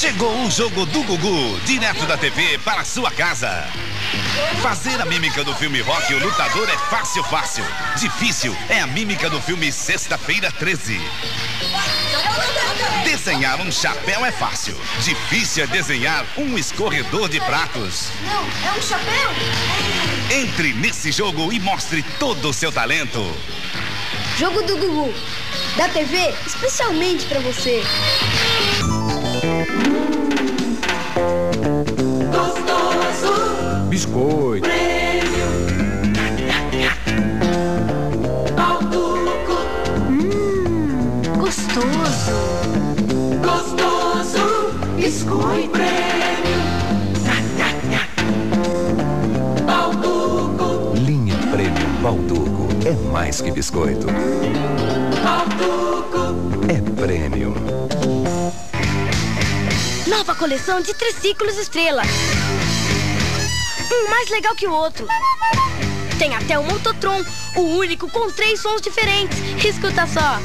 Chegou o jogo do Gugu, direto da TV para sua casa. Fazer a mímica do filme Rock, o lutador, é fácil, fácil. Difícil é a mímica do filme Sexta-feira 13. Desenhar um chapéu é fácil. Difícil é desenhar um escorredor de pratos. Não, é um chapéu? Entre nesse jogo e mostre todo o seu talento. Jogo do Gugu, da TV, especialmente para você. Gostoso. Biscoito. Prêmio. Balduco. Hum, gostoso. Gostoso. Biscoito. Prêmio. Balduco. Linha Prêmio Balduco. É mais que biscoito. Balduco. É prêmio. Nova coleção de triciclos estrela. Um mais legal que o outro. Tem até o Mototron, o único com três sons diferentes. Escuta só.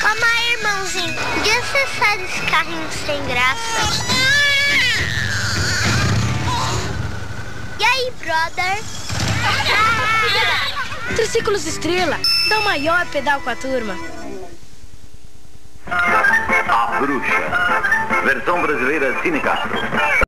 Calma aí, irmãozinho. Podia acessar esse carrinho sem graça. E aí, brother? Triciclos estrela. Dá o maior pedal com a turma. A Bruxa. Versão brasileira Cine Castro.